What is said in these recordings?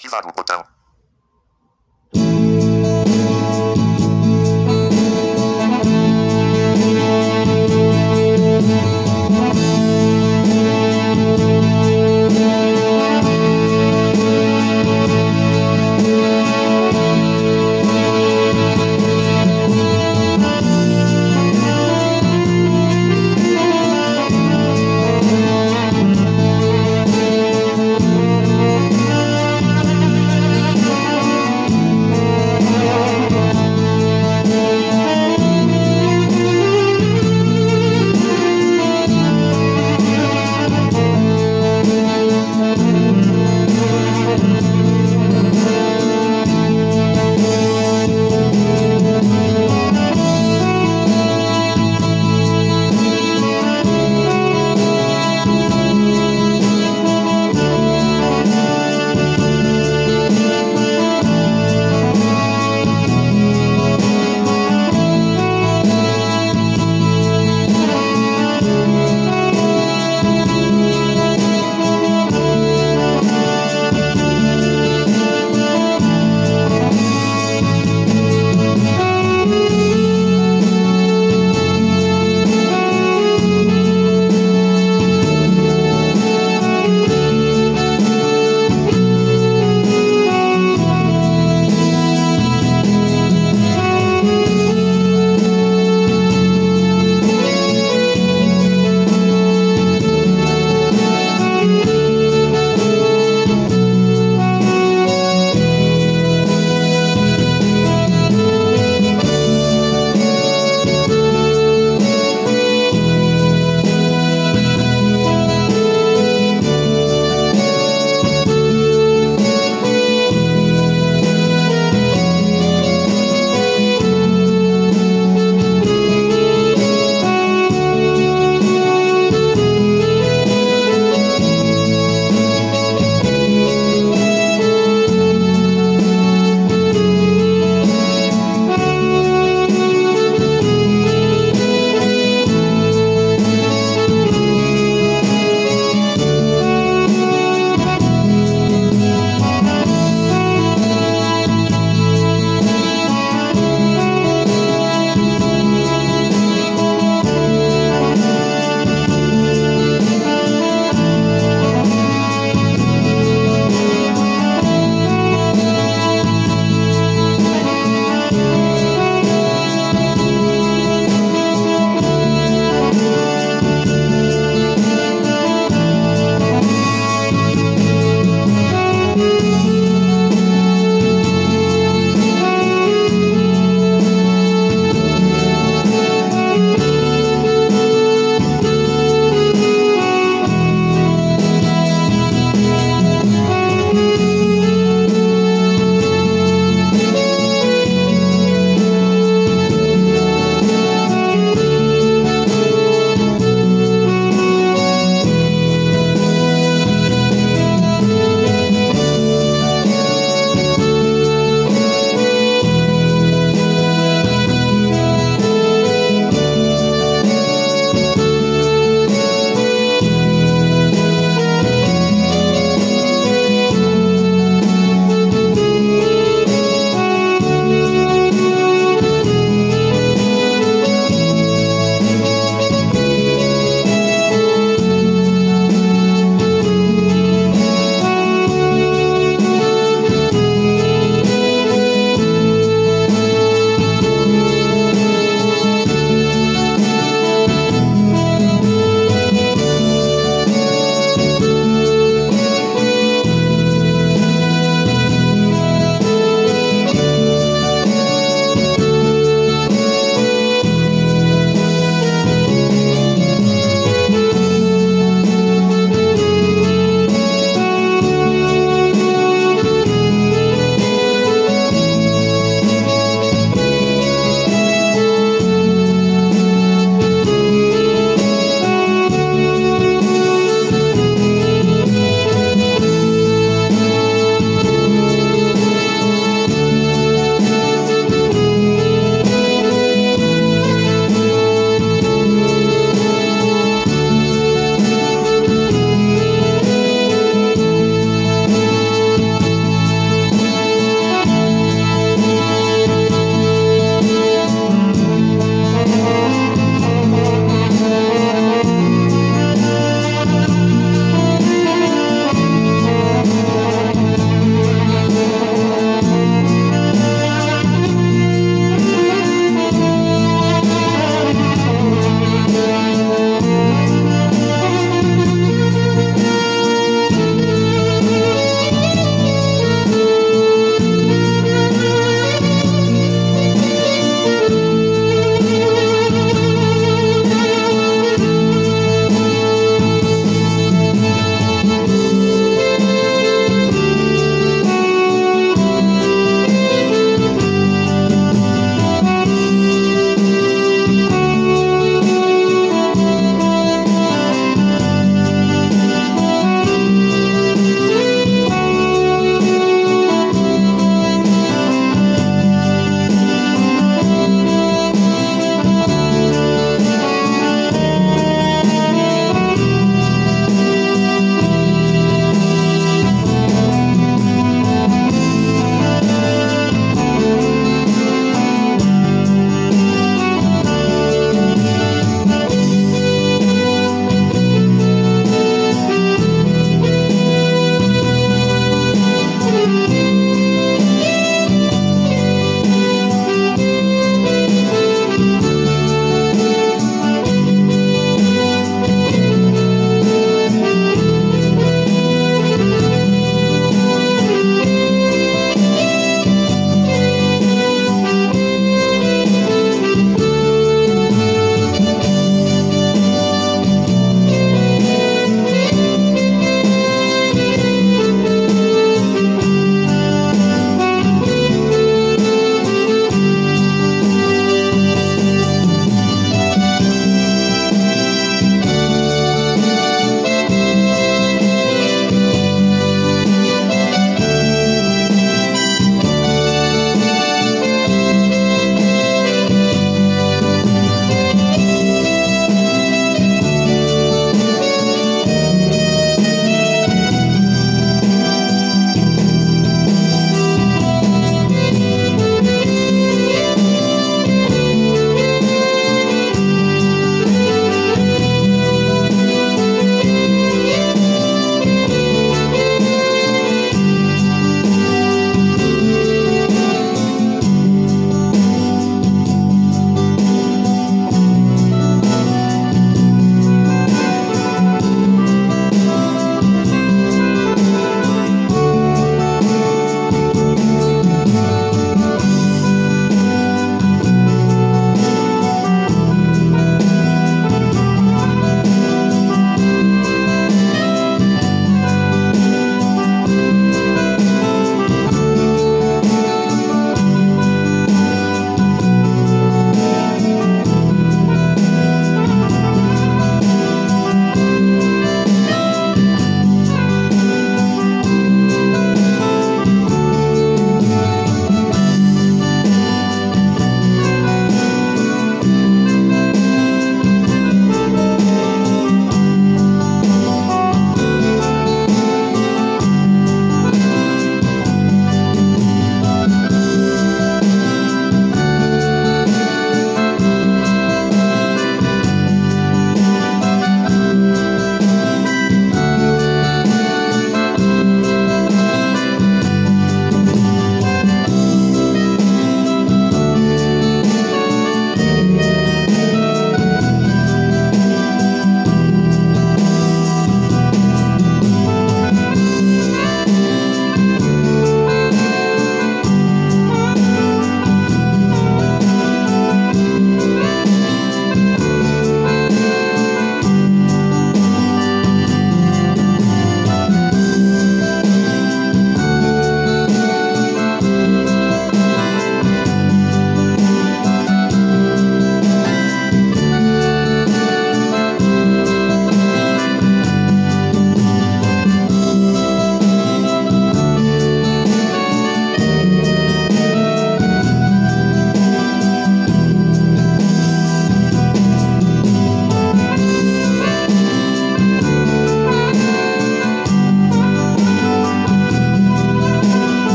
Arquivado botão.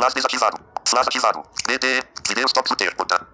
Flash desativado. Flash ativado. DT. Videos top footer. Botão.